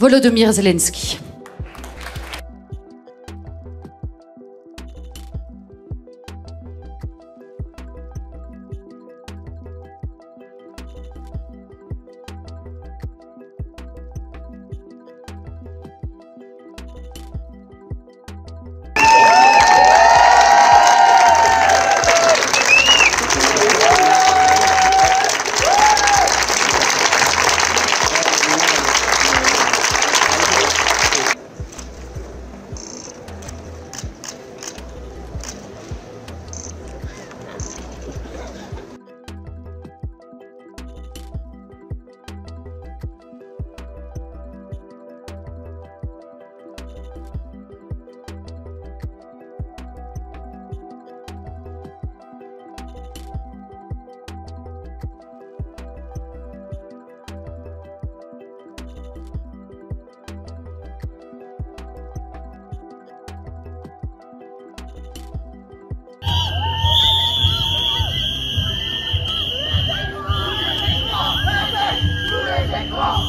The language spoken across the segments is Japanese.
Volodymyr Zelensky.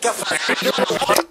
Get